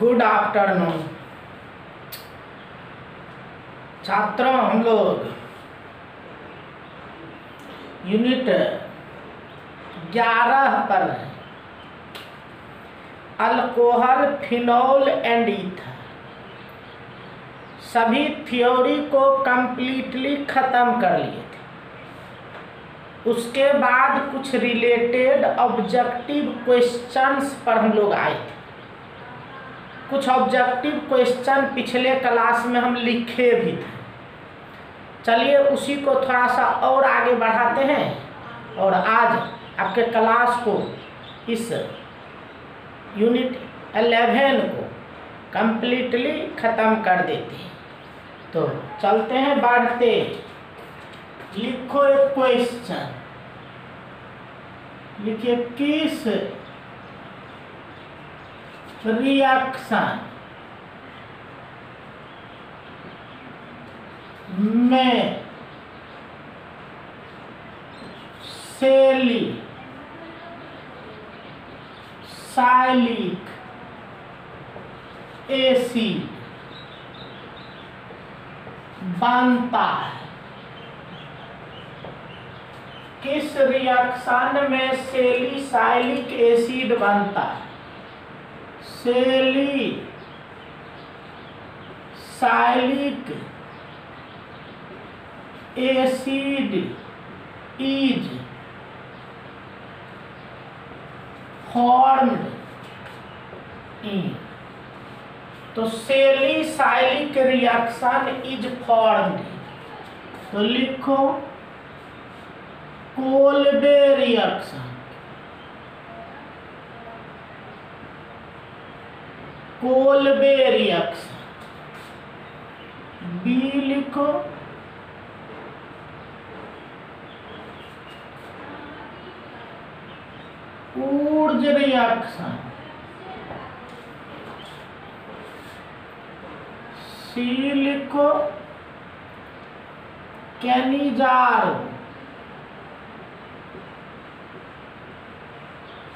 Good afternoon. छात्रों हम लोग यूनिट ग्यारह पर अल्कोहल, फिनॉल एंड ईथर सभी थ्योरी को कंप्लीटली ख़त्म कर लिए थे। उसके बाद कुछ रिलेटेड ऑब्जेक्टिव क्वेश्चंस पर हम लोग आए थे। कुछ ऑब्जेक्टिव क्वेश्चन पिछले क्लास में हम लिखे भी थे। चलिए उसी को थोड़ा सा और आगे बढ़ाते हैं। और आज आपके क्लास को इस यूनिट एलेवन को कंप्लीटली ख़त्म कर देते हैं। तो चलते हैं, बढ़ते लिखो एक क्वेश्चन लिखिए, किस रिएक्शन में सेली, साइलिक एसिड बनता है। किस रिएक्शन में सेली, साइलिक, एसिड बनता है? Salicylic acid is formed in तो सेलिसाइलिक रिएक्शन इज़ फॉर्म्ड तो लिखो, Kolbe reaction. Kolbe reaction B लिखो। ऊर्ज रिएक्शन सी लिखो। कैनिजारो।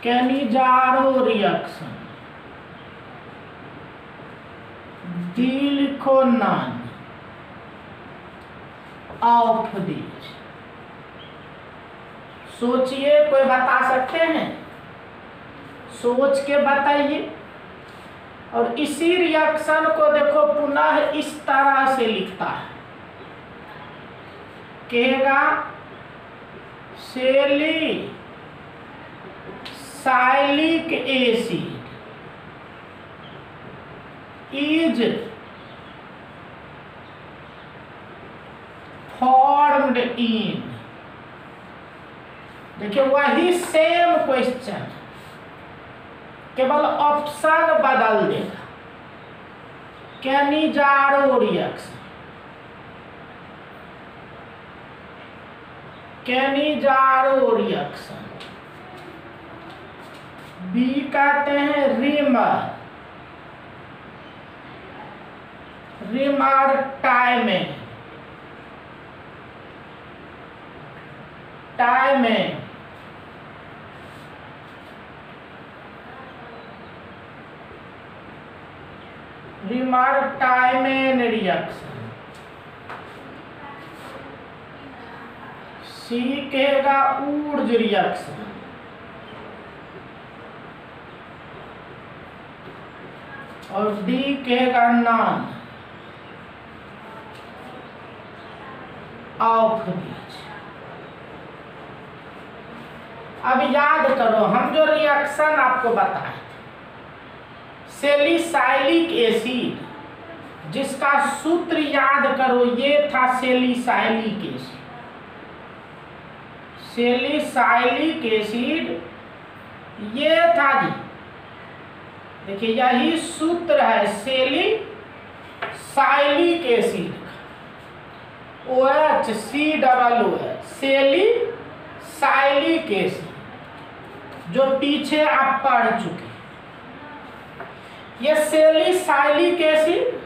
कैनिजारो रिएक्शन लिखो नन। ऑफ़ दीज सोचिए, कोई बता सकते हैं? सोच के बताइए। और इसी रिएक्शन को देखो, पुनः इस तरह से लिखता है। कहेगा salicylic acid is formed in देखिए, वही सेम क्वेश्चन केवल ऑप्शन बदल देगा। Cannizzaro reaction Cannizzaro reaction B कहते हैं Reimer Reimer Tiemann Tiemann Reimer Tiemann reaction. C कहेगा ऊर्ज रिएक्शन। और डी कहेगा नॉन ऑफ़ बीच अब याद करो, हम जो रिएक्शन आपको बताए सेलिसाइलिक एसिड जिसका सूत्र याद करो, ये था सेलिसाइलिक एसिड सेलिसाइलिक एसिड ये था जी। देखिए, यही सूत्र है salicylic acid O H C double O H salicylic acid जो पीछे आप पढ़ चुके ये सेली साइलिक एसिड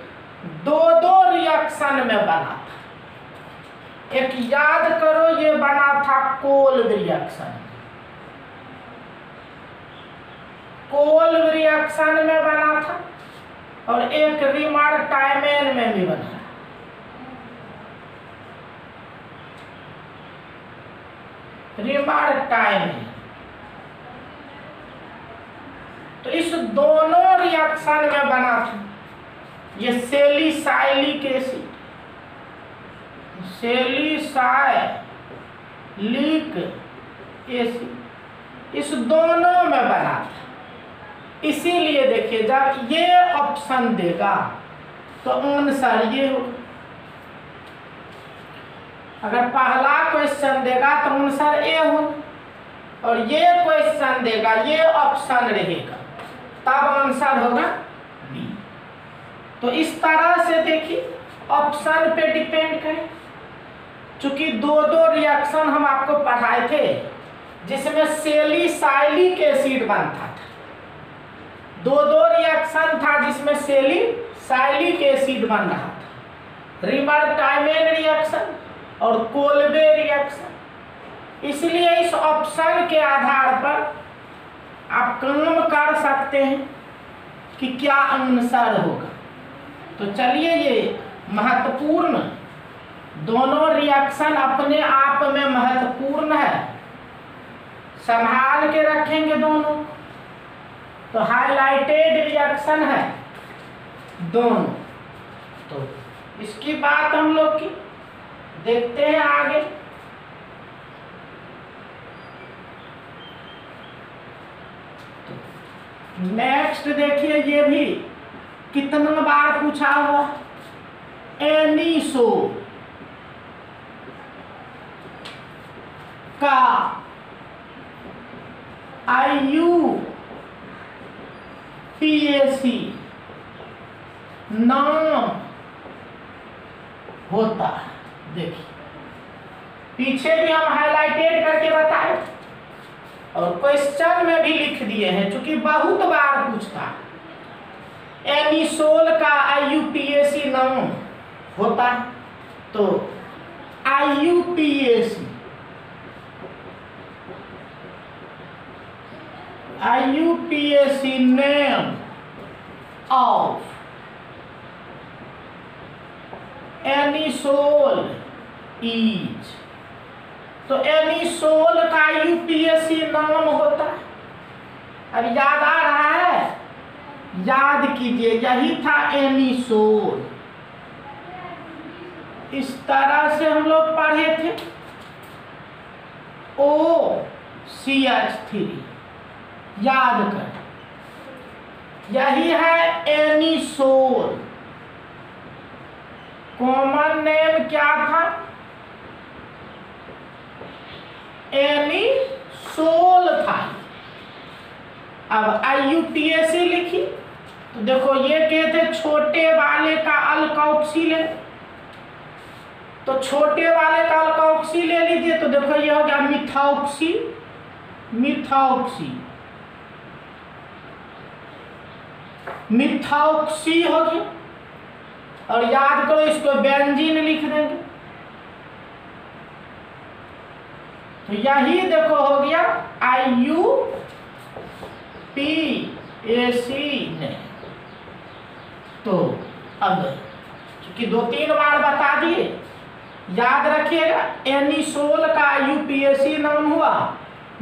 दो दो रिएक्शन में बना था। एक याद करो, ये बना था कोल्ब रिएक्शन कोल्ब रिएक्शन में बना था और एक रिमर टाइमेन में भी बना रिमर टाइमेन तो इस दोनों रिएक्शन में बना था। ये सेलिसाइलिक एसिड सेलिसाइलिक एसिड इस दोनों में बना था। इसीलिए देखिए जब ये ऑप्शन देगा तो आंसर ये होगा। अगर पहला क्वेश्चन देगा तो आंसर ए होगा। और ये क्वेश्चन देगा, ये ऑप्शन रहेगा। तब आंसर होगा बी तो इस तरह से देखिए ऑप्शन पे डिपेंड करें। चूँकि दो दो रिएक्शन हम आपको पढ़ाए थे, जिसमें सेलिसाइलिक एसिड बनता था। दो दो रिएक्शन था जिसमें सेलिसाइलिक एसिड बन रहा था। रिमर टाइमेन रिएक्शन और कोलबे रिएक्शन इसलिए इस ऑप्शन के आधार पर आप काम कर सकते हैं कि क्या आंसर होगा। तो चलिए ये महत्वपूर्ण दोनों रिएक्शन अपने आप में महत्वपूर्ण है। संभाल के रखेंगे दोनों। तो हाइलाइटेड रिएक्शन है दोनों। तो इसकी बात हम लोग की देखते हैं आगे। नेक्स्ट देखिए ये भी। कितना बार पूछा हुआ? एनीसो का। आई यू पी ए सी नाम होता है। देखिए पीछे भी हम हाईलाइटेड करके बताए। और क्वेश्चन में भी लिख दिए हैं क्योंकि बहुत बार पूछता। एनिसोल का आईयूपीएसी नाम होता है तो IUPAC IUPAC name of anisole is तो एनिसोल का यूपीएससी नाम होता है। अब याद आ रहा है? याद कीजिए, यही था एनिसोल इस तरह से हम लोग पढ़े थे। O, C, H, three. याद कर। यही है एनिसोल कॉमन नेम क्या था? एनी सोल था। अब I U P S C लिखी। तो देखो, ये कहते छोटे वाले का अल्कॉक्सी ले। तो छोटे वाले का अल्कॉक्सी ले लीजिए तो देखो, ये हो गया मिथॉक्सी मिथॉक्सी मिथॉक्सी हो गया। और याद करो, इसको बेंजीन लिख देंगे। तो यही देखो हो गया आई यू पी ए सी ने। तो अब क्योंकि दो तीन बार बता दिए, याद रखिएगा, एनिसोल का यूपीएससी नाम हुआ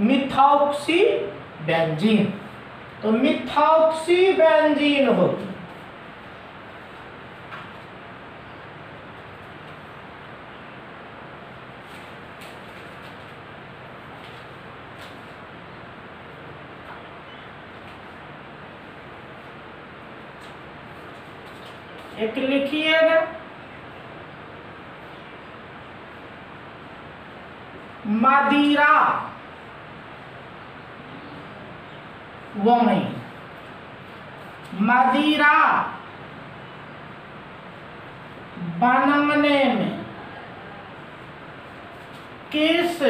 मिथॉक्सी बेंजीन तो मिथॉक्सी बेंजीन होगी एक लिखिएगा मदिरा वाइन मदिरा बनने में किस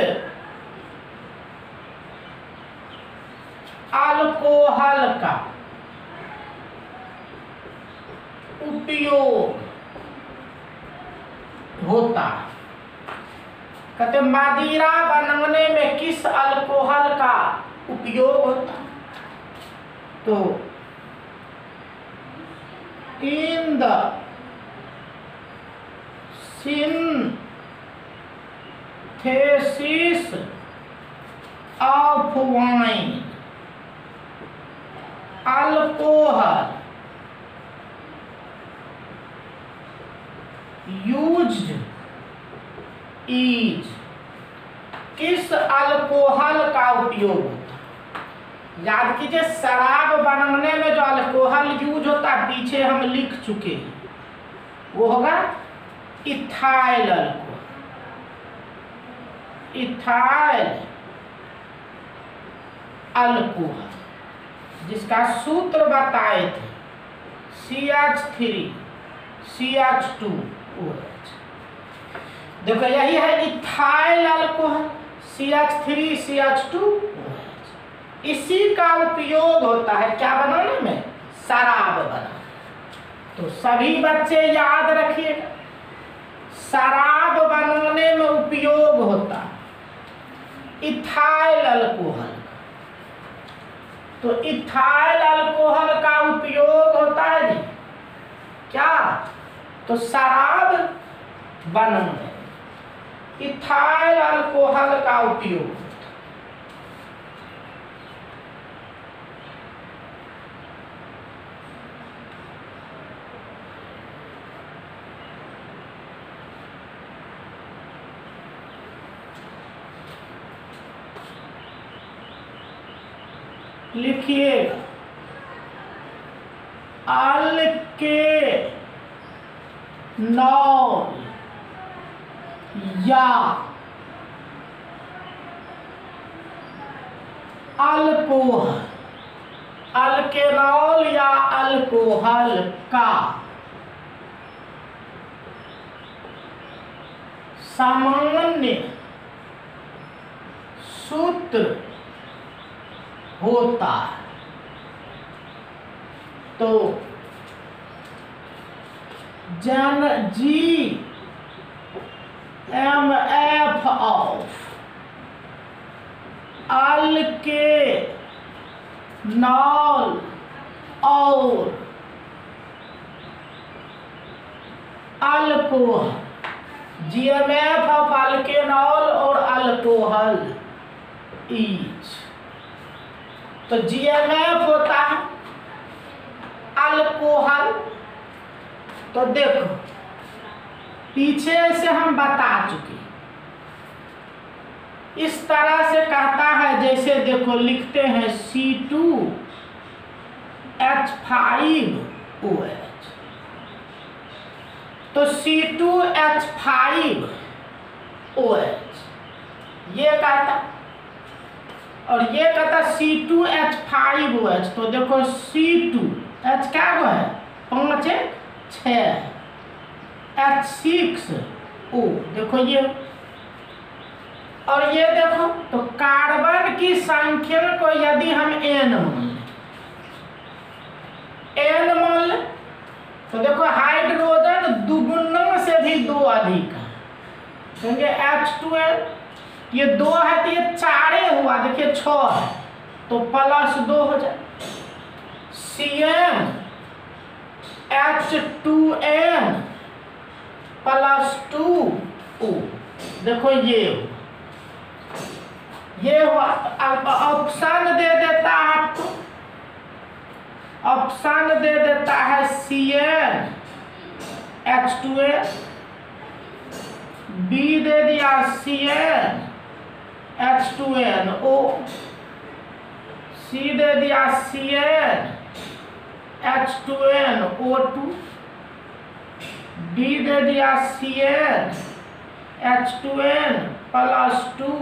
अल्कोहल का उपयोग होता कहते मदिरा बनाने में किस अल्कोहल का उपयोग होता तो in the synthesis of wine. Alcohol. Use is किस अल्कोहल का उपयोग? याद कीजिए, शराब बनाने में जो अल्कोहल यूज़ होता है, पीछे हम लिख चुके हैं। वो होगा इथाइल अल्कोहल। इथाइल अल्कोहल, जिसका सूत्र बताए थे। C H three C H two O H देखो, यही है ethyl alcohol C H three C H two इसी का उपयोग होता है क्या बनाने में? शराब बनाने। तो सभी बच्चे याद रखिएगा शराब बनाने में उपयोग होता है इथाइल अल्कोहल। तो इथाइल अल्कोहल का उपयोग होता है जी? क्या? तो शराब बनाने इथाइल अल्कोहल का उपयोग लिखिएगा अल के नौ या। अल्कोहल अल्केनॉल या अल्कोहल का। सामान्य सूत्र होता है। तो जन जी एफ़ ऑफ़। अल के नॉल और alcohol G M F of alkanol और अल्कोहल ईच तो जी एम एफ़ होता है अल्कोहल तो देखो पीछे से हम बता चुके इस तरह से कहता है, जैसे देखो, लिखते हैं C two H five O H तो C two H five O H ये कहता, और ये कहता C two H five O H तो देखो सी टू एच क्या गो है? पाँच छ। एच सिक्स ओ देखो ये। और ये देखो तो कार्बन की संख्या को यदि हम एन मान लें एन मान लें तो देखो हाइड्रोजन दुगुना से भी दो अधिक है। क्योंकि एच टू ये दो है तो ये चारे हुआ, देखिए छ है तो प्लस दो हो जाए। C N H two N plus two O देखो ये ये ऑप्शन दे देता है आपको। ऑप्शन दे देता है C N H two N B दे दिया C N H two N O. C दे दिया C N H two N O two. D दे दिया C N H two N plus two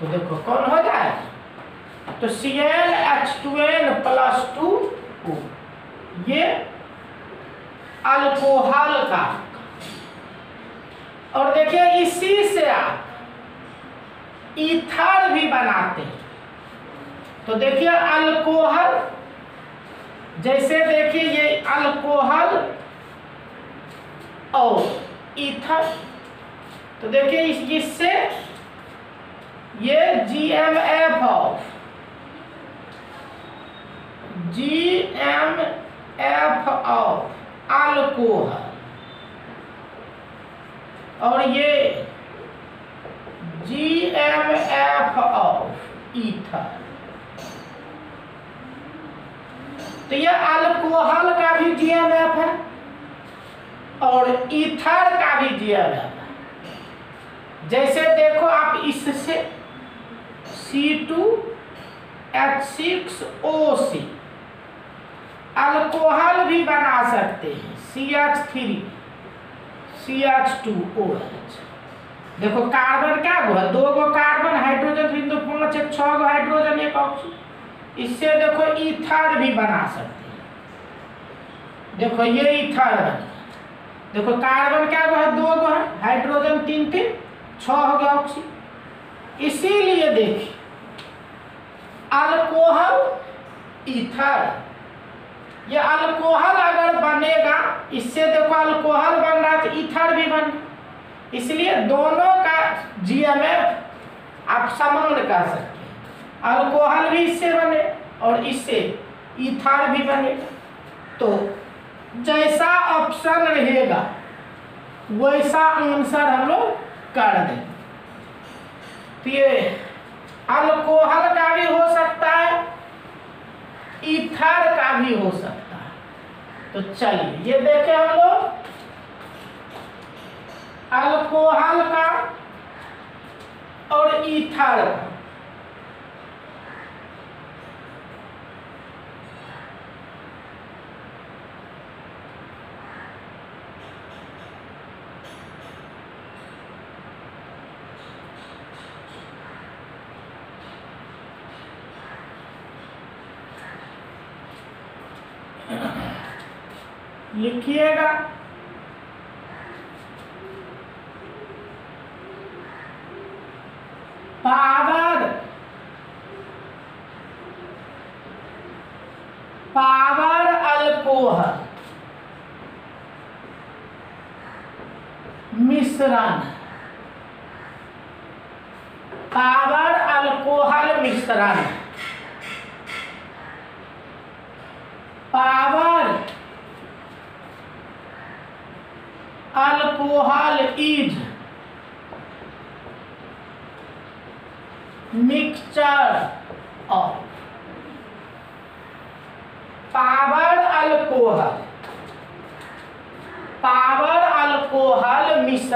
तो देखो कौन हो जाए? तो C N H two N plus two ये अल्कोहल का। और देखिए इसी से आप इथर भी बनाते हैं। तो देखिए अल्कोहल, जैसे देखिए ये अल्कोहल और ईथर तो देखिए इस इससे ये G M F of G M F of alcohol. और ये G M F of ether तो ये अल्कोहल का भी जी एम एफ़ है। और ईथर का भी एफ़ है। जैसे देखो आप इससे C two H six O C alcohol भी बना सकते हैं। C H three C H two O H देखो कार्बन क्या हुआ? दो गो कार्बन, हाइड्रोजन फिर दो पाँच एक छह गो हाइड्रोजन एक ऑक्सीजन इससे देखो ईथर भी बना सकते हैं। देखो ये ईथर बन देखो, कार्बन क्या गो है? दो गो है। हाइड्रोजन तीन तीन, छह हो गया ऑक्सीजन इसीलिए देखिए, अल्कोहल ईथर ये अल्कोहल अगर बनेगा, इससे देखो अल्कोहल बन रहा है तो ईथर भी बन इसलिए दोनों का जीएमएफ आप समान कर सकते हैं। अल्कोहल भी इससे बने और इससे इथर भी बनेगा तो जैसा ऑप्शन रहेगा, वैसा आंसर हम लोग कर दें। तो ये अल्कोहल का भी हो सकता है इथर का भी हो सकता है। तो चलिए, ये देखें हम लोग। अल्कोहल का और इथर का लिखिएगा पावर पावर अल्कोहल मिश्रण पावर अल्कोहल मिश्रण power alcohol is mixture of power alcohol power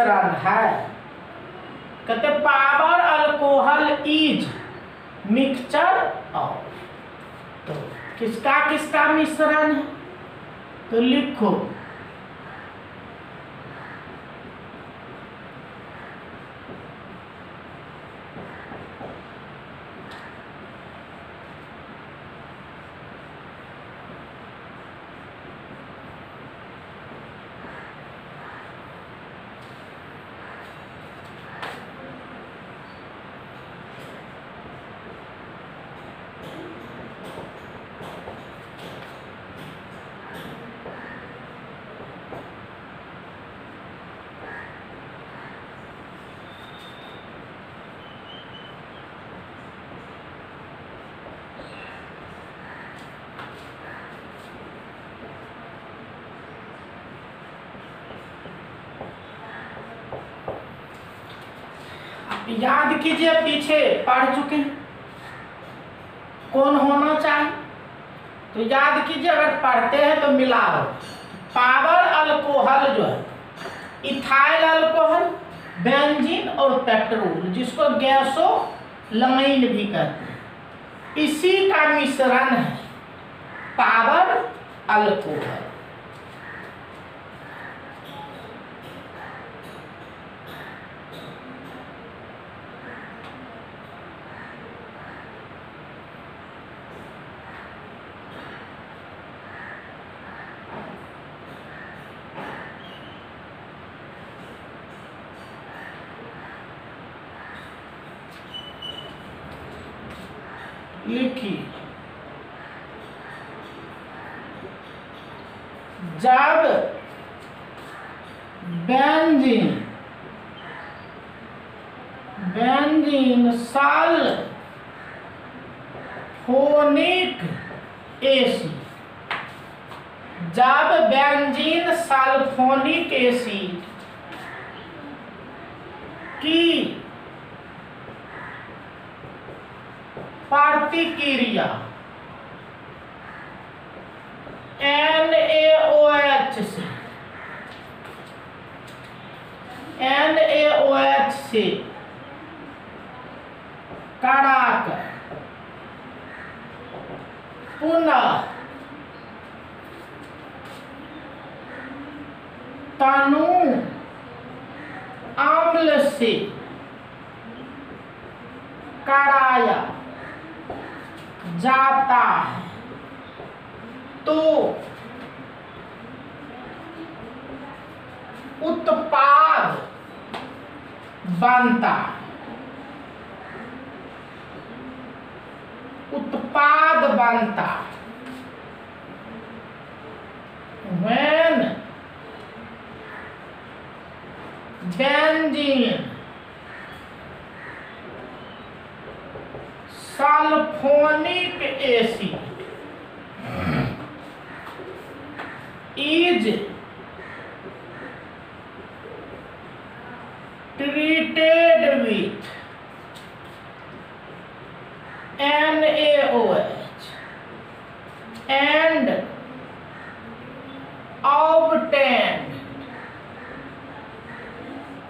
मिश्रण है। कहते, power, alcohol is mixture of तो किसका किसका मिश्रण? है तो लिखो याद कीजिए, पीछे पढ़ चुके हैं। कौन होना चाहिए? तो याद कीजिए, अगर पढ़ते हैं तो मिलाओ। पावर अल्कोहल जो है, इथाइल अल्कोहल, बेंजीन और पेट्रोल, जिसको गैसो लमाइन भी कहते हैं। इसी का मिश्रण है पावर अल्कोहल लिखिए जब benzene benzene sulphonic acid जब बेंजीन सल्फोनिक एसिड की प्रतिक्रिया एन ए ओ एच से एन ए ओ एच से कराकर पुनः तनु आम्ल से कराया जाता है तो उत्पाद बनता। है उत्पाद बनता when benzene sulphonic acid is treated with NaOH and obtained.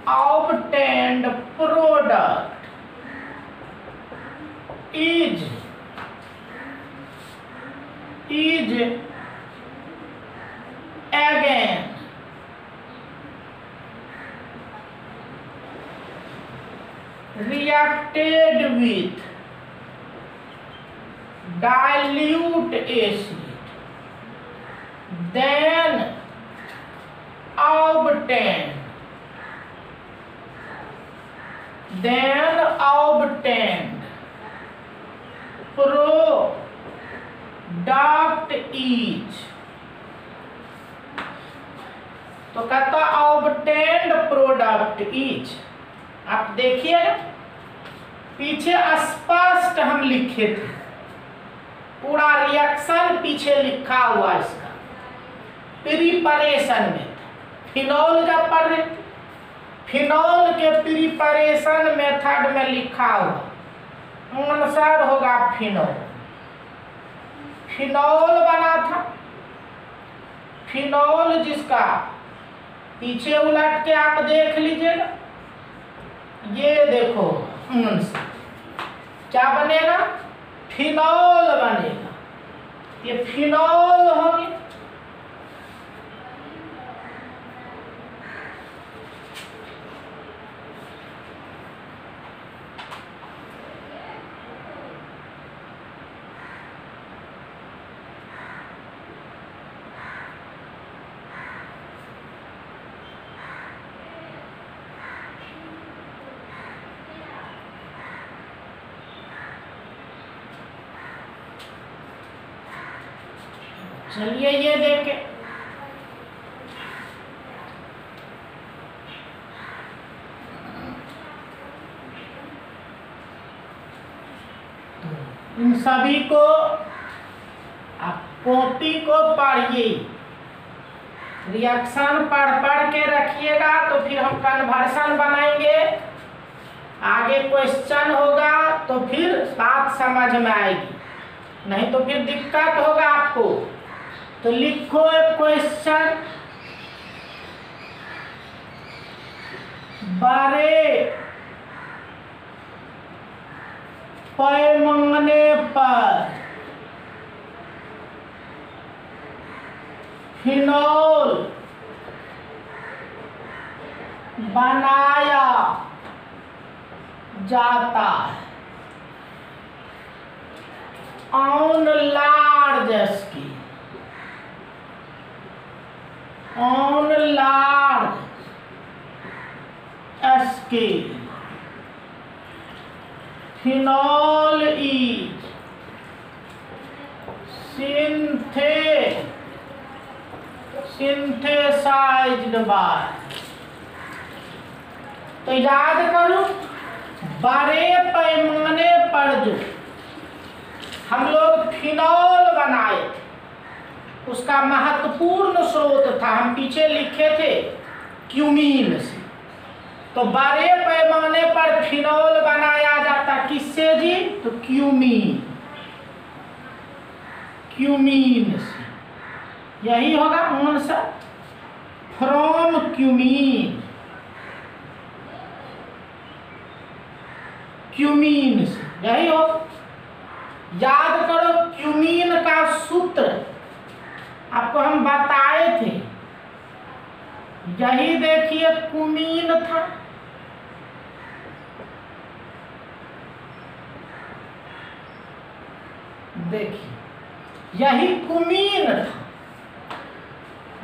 Obtained product is is again reacted with dilute acid then obtain then obtain product each तो कहता ऑबटेंड प्रोडक्ट इच आप देखिए, पीछे स्पष्ट हम लिखे थे। पूरा रिएक्शन पीछे लिखा हुआ इसका। प्रिपरेशन में फिनॉल का पढ़ रहे फिनॉल के प्रिपरेशन मेथड में लिखा हुआ। अनुसार होगा फिनॉल फिनॉल बना था। फिनॉल जिसका पीछे उलट के आप देख लीजिएगा। ये देखो उनसे क्या बनेगा? फिनॉल बनेगा ये फिनॉल हो चलिए ये देखें तो इन सभी को, आप कॉपी को पढ़िए रिएक्शन पढ़ पढ़ के रखिएगा तो फिर हम कन्वर्सन बनाएँगे। आगे क्वेश्चन होगा तो फिर बात समझ में आएगी। नहीं तो फिर दिक्कत होगा आपको। तो लिखो क्वेश्चन बड़े पैमाने पर फिनोल बनाया जाता है। On large scale on large scale phenol is synthe synthesised by तो याद करो बड़े पैमाने पर जो हम लोग फिनॉल बनाए। थे उसका महत्वपूर्ण स्रोत था। हम पीछे लिखे थे क्यूमीन से। तो बड़े पैमाने पर फिनॉल बनाया जाता किससे जी? तो क्यूमीन। क्यूमीन से। यही होगा आंसर। From cumene. क्यूमीन से। यही हो। याद करो क्यूमीन का सूत्र। आपको हम बताए थे। यही देखिए कुमीन था। देखिए, यही कुमीन था।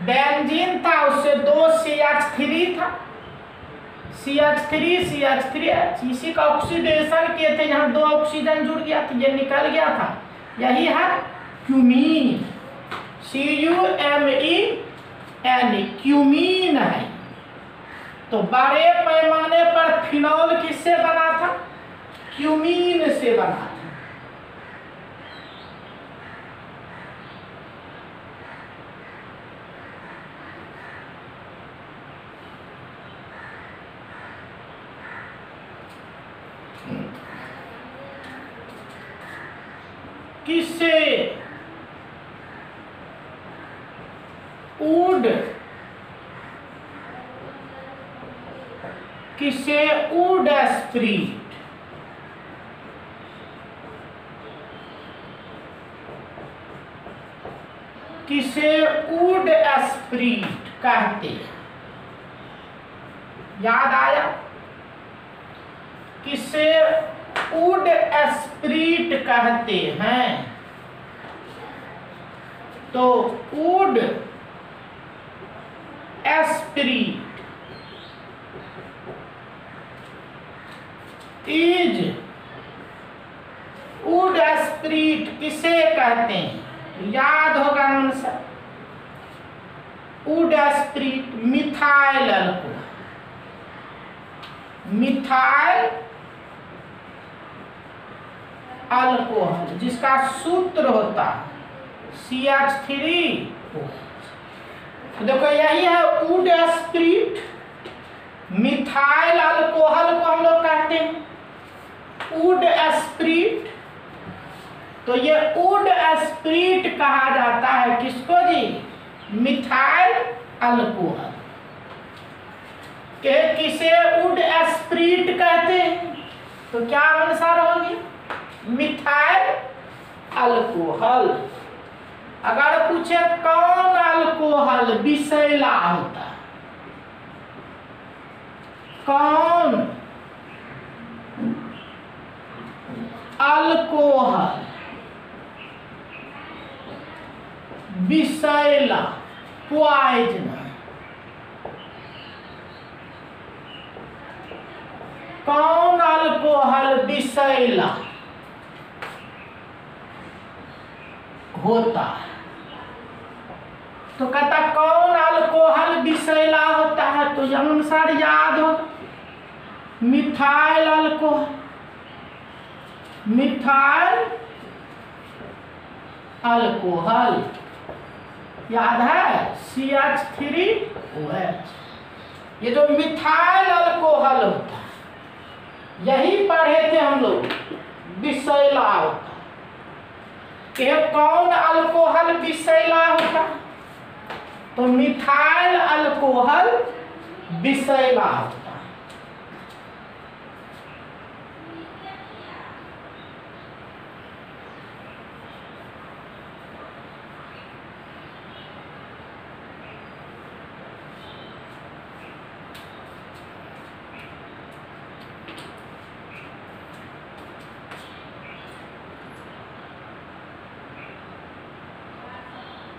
बेंजीन था, उससे दो सी एच थ्री था। C H three C H three H, इसी का ऑक्सीडेशन किए थे, यहाँ दो ऑक्सीजन जुड़ गया था, ये निकल गया था। यही है cumene C U M E N cumene है तो बड़े पैमाने पर फिनॉल किससे बना था? क्यूमीन से बना था किससे उड किसे उड किसे? उड स्प्रीट कहते हैं। याद आया? किसे? उड स्प्रीट कहते हैं। तो उड एस्प्रीट इज़ उड एस्प्रीट किसे कहते हैं? याद होगा answer wood spirit methyl alcohol. Methyl alcohol, जिसका सूत्र होता है सी एच थ्री देखो, यही है उड स्प्रीट मिथाइल अल्कोहल को हम लोग कहते हैं। उड स्प्रीट तो ये उड स्प्रीट कहा जाता है किसको जी? Methyl alcohol. के किसे उड स्प्रीट कहते हैं? तो क्या आंसर होगी? Methyl alcohol. अगर पूछे कौन अल्कोहल विषैला होता है? कौन? अल्कोहल विषैला पॉइजन कौन अल्कोहल विषैला होता है तो कहता कौन अल्कोहल विषैला होता है तो अनुसार याद हो मिथाइल अल्कोहल मिथाइल अल्कोहल। याद है? C H three O H ये जो मिथाइल अल्कोहल होता है, यही पढ़े थे हम लोग। विषैला होता कि कौन अल्कोहल विषैला होता तो मिथाइल अल्कोहल विषैला होता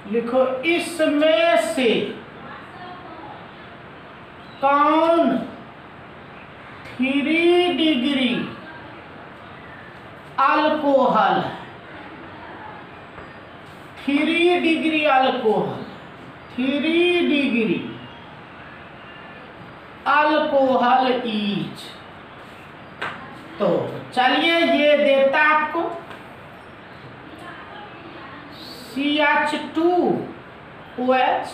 लिखो इसमें से कौन three degree alcohol three degree alcohol, three degree alcohol is तो चलिए ये देता आपको। C H two O H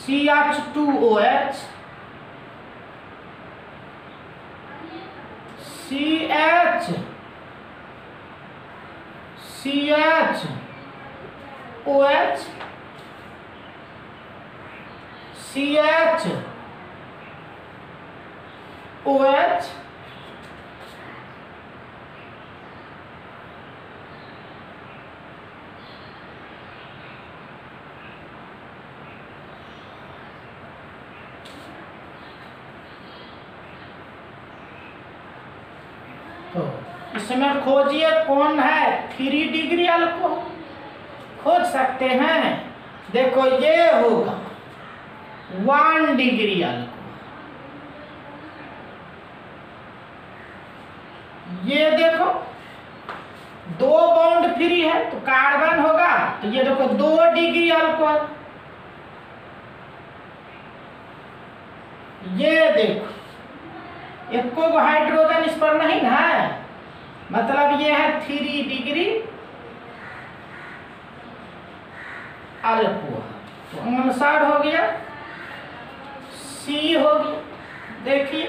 C H two O H C H C H O H C H O H तो इसमें खोजिए कौन है? थ्री डिग्री अल्कोहल खोज सकते हैं। देखो ये होगा। वन डिग्री अल्कोहल ये देखो, दो बॉन्ड फ्री है तो कार्बन होगा। तो ये देखो, दो डिग्री अल्कोहल ये देखो, एको गो हाइड्रोजन इस पर नहीं है। मतलब ये है थ्री डिग्री अल्कोहल तो उनसाठ हो गया सी हो गया। देखिए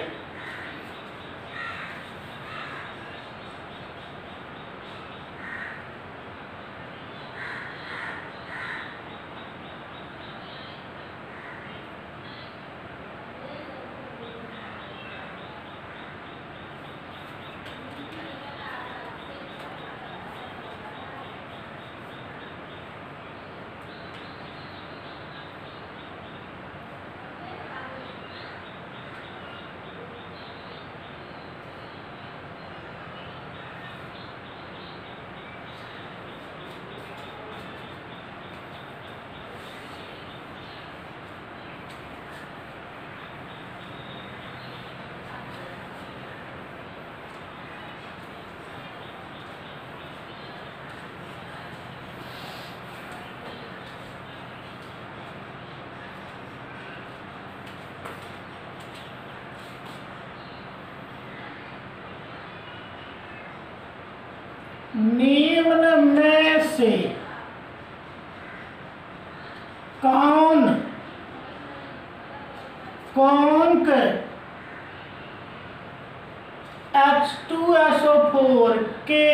निम्न में से कौन कौन के H two S O four के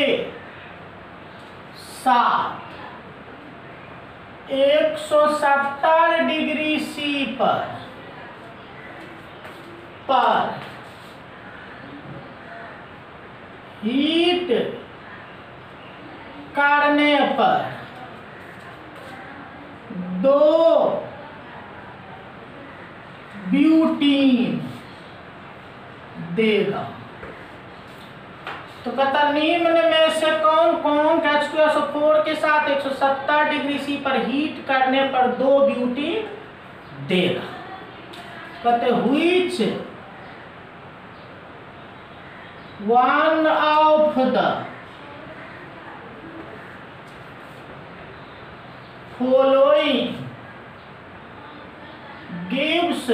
साथ एक सौ सत्तर डिग्री सी पर पर हीट करने पर दो ब्यूटीन देगा तो कहता निम्न में से कौन कौन एच टू एस फोर के साथ 170 डिग्री सी पर हीट करने पर दो ब्यूटीन देगा कहते which one of the following gives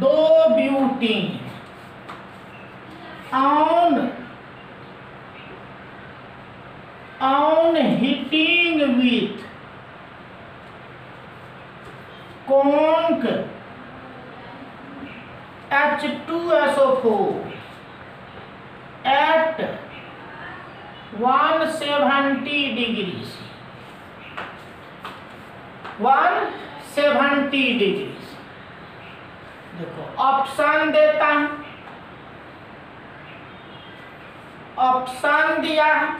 दो butene on on hitting with conk H2SO4 at 170 degrees 170 degrees देखो ऑप्शन देता है ऑप्शन दिया है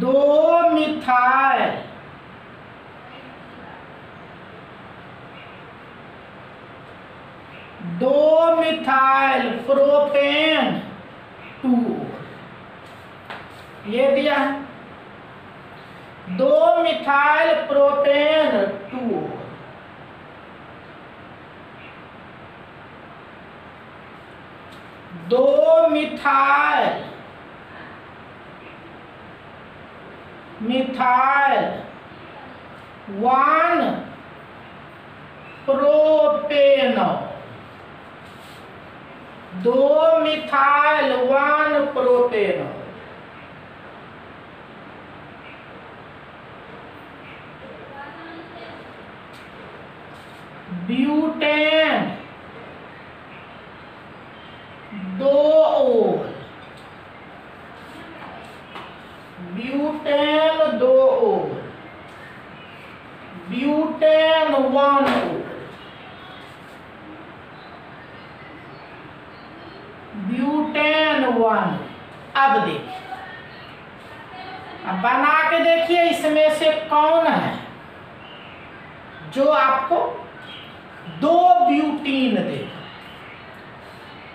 दो मिथाइल दो मिथाइल प्रोपेन टू ये दिया है दो मिथाइल प्रोपेन टू दो मिथाइल मिथाइल वन प्रोपेनॉल दो मिथाइल वन प्रोपेनॉल ब्यूटेन। दो ओल ब्यूटेन दो ol butane one ol butane one. अब देखिए अब बना के देखिए इसमें से कौन है जो आपको दो ब्यूटीन देगा।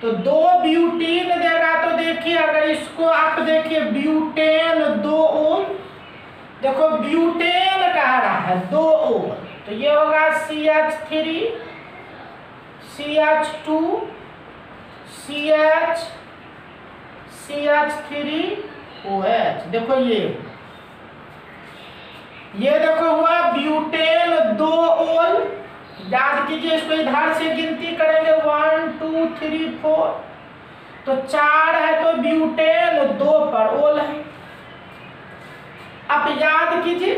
तो दो ब्यूटीन देगा तो देखिए, अगर इसको आप देखिए ब्यूटेन दो ओल देखो ब्यूटेन कह रहा है, दो ओल तो ये होगा C H three C H two C H C H three O H देखो ये। ये देखो हुआ ब्यूटेन दो ओल याद कीजिए, इसको इधर से गिनती करेंगे। वन टू थ्री फोर तो चार है तो ब्यूटेन, दो पर ओल है। अब याद कीजिए,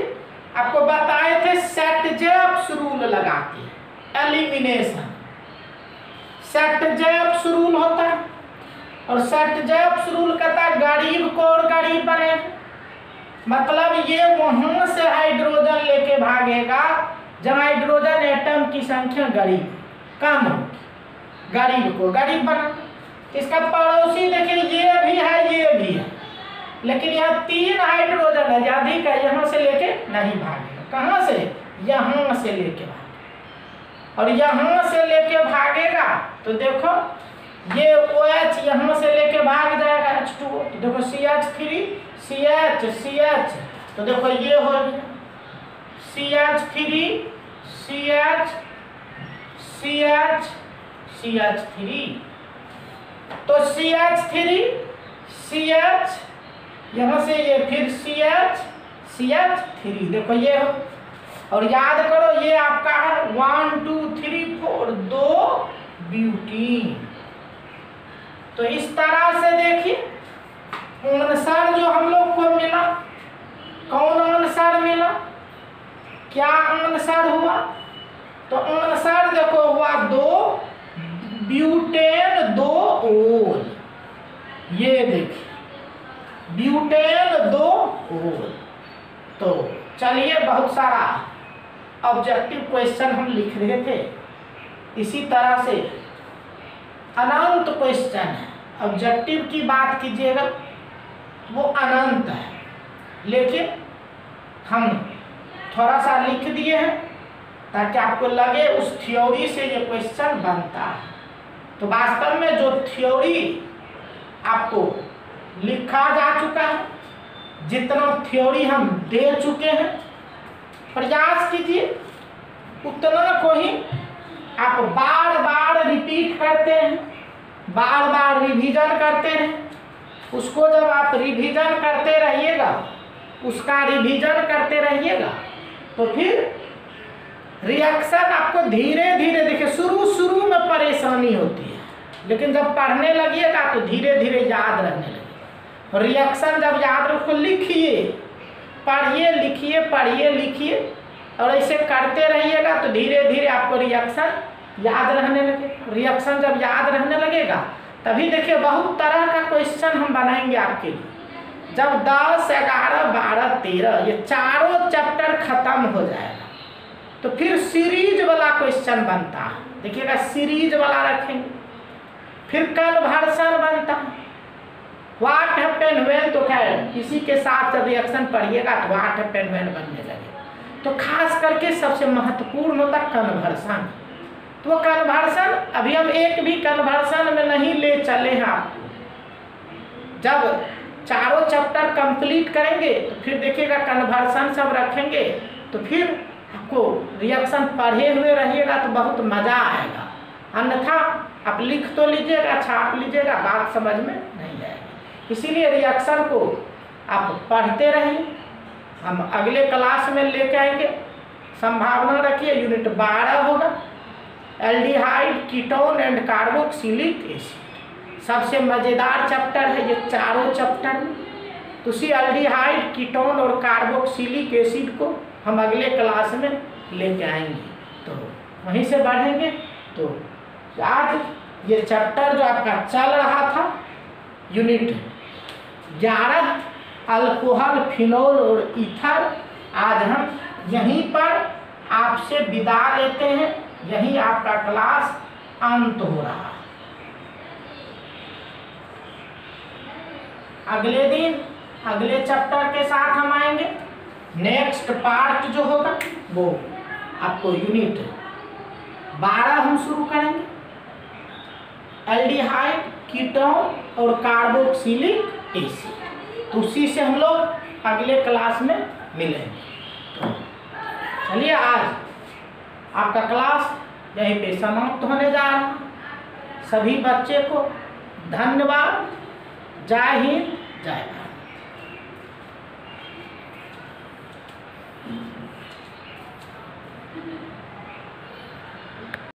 आपको बताए थे सेट जेप्स रूल लगाते एलिमिनेशन सेट जेप्स रूल होता है, और सेट जेप्स रूल कहता है, गरीब को और गरीब बने? मतलब ये वहाँ से हाइड्रोजन लेके भागेगा जब हाइड्रोजन एटम की संख्या गरीब, कम होगी। गरीब को गरीब बना इसका पड़ोसी देखिए, ये भी है, ये भी है। लेकिन यहाँ तीन हाइड्रोजन है अधिक है यहाँ से लेके नहीं भागेगा। कहाँ से? यहाँ से लेके भागेगा। और यहाँ से लेके भागेगा तो देखो, ये ओ एच यहाँ से लेके भाग जाएगा एच टू तो देखो C H three C H C H तो देखो, ये हो गया। C H three C H C H C H three तो C H three C H यहाँ से ये फिर C H C H three देखो ये हो। और याद करो, ये आपका है वन टू थ्री फोर दो ब्यूटीन तो इस तरह से देखिए आंसर जो हम लोग को मिला, कौन आंसर मिला? क्या आंसर हुआ? तो आंसर देखो, हुआ दो, ब्यूटेन दो ओल। ये देखिए, ब्यूटेन दो ओल। तो चलिए बहुत सारा ऑब्जेक्टिव क्वेश्चन हम लिख रहे थे। इसी तरह से अनंत क्वेश्चन है। ऑब्जेक्टिव की बात कीजिएगा, वो अनंत है। लेकिन हम थोड़ा सा लिख दिए हैं, ताकि आपको लगे उस थ्योरी से ये क्वेश्चन बनता है। तो वास्तव में जो थ्योरी आपको लिखा जा चुका है, जितना थ्योरी हम दे चुके हैं, प्रयास कीजिए, उतना को ही आप बार बार रिपीट करते हैं बार बार रिवीजन करते हैं। उसको जब आप रिवीजन करते रहिएगा, उसका रिवीजन करते रहिएगा तो फिर रिएक्शन आपको धीरे धीरे, देखिए, शुरू शुरू में परेशानी होती है। लेकिन जब पढ़ने लगिएगा तो धीरे धीरे याद रहने लगेगा रिएक्शन जब याद रखो, लिखिए। पढ़िए लिखिए पढ़िए, लिखिए। और ऐसे करते रहिएगा तो धीरे धीरे आपको रिएक्शन याद रहने लगे। रिएक्शन जब याद रहने लगेगा, तभी देखिए बहुत तरह का क्वेश्चन हम बनाएँगे आपके लिए। जब दस ग्यारह बारह, तेरह, ये चारों चैप्टर खत्म हो जाएगा। तो फिर सीरीज़ वाला क्वेश्चन बनता है। देखिएगा सीरीज़ वाला रखेंगे। फिर कल कन्वर्सन बनता है। वाट हैपन वेन तो खैर, इसी के साथ जब रिएक्शन पढ़िएगा तो वाट हैपन वेन बनने लगे। तो खास करके सबसे महत्वपूर्ण होता कन्वर्सन तो वो कन्वर्सन अभी हम एक भी कन्वर्सन में नहीं ले चले हैं आपको। जब चारों चैप्टर कंप्लीट करेंगे तो फिर देखिएगा कन्वर्सन सब रखेंगे तो फिर आपको रिएक्शन पढ़े हुए रहिएगा तो बहुत मज़ा आएगा। अन्यथा आप लिख तो लीजिएगा, छाप लीजिएगा, बात समझ में नहीं आएगी। इसीलिए रिएक्शन को आप पढ़ते रहिए। हम अगले क्लास में लेके आएँगे। संभावना रखिए यूनिट बारह होगा। Aldehyde ketone and carboxylic acid सबसे मज़ेदार चैप्टर है ये चारों चैप्टर तो एल्डिहाइड कीटोन और कार्बोक्सिलिक एसिड को हम अगले क्लास में लेके आएँगे। तो वहीं से बढ़ेंगे। तो आज ये चैप्टर जो आपका चल रहा था यूनिट ग्यारह अल्कोहल फिनोल और इथर आज हम यहीं पर आपसे विदा लेते हैं। यही आपका क्लास अंत हो रहा है। अगले दिन, अगले चैप्टर के साथ हम आएँगे। नेक्स्ट पार्ट जो होगा, वो आपको यूनिट बारह हम शुरू करेंगे। एल्डिहाइड कीटोन और कार्बोक्सिलिक एसिड तो उसी से हम लोग अगले क्लास में मिलेंगे। चलिए आज आपका क्लास यहीं पे समाप्त होने जा रहा सभी बच्चे को धन्यवाद। जय हिंद जय भारत।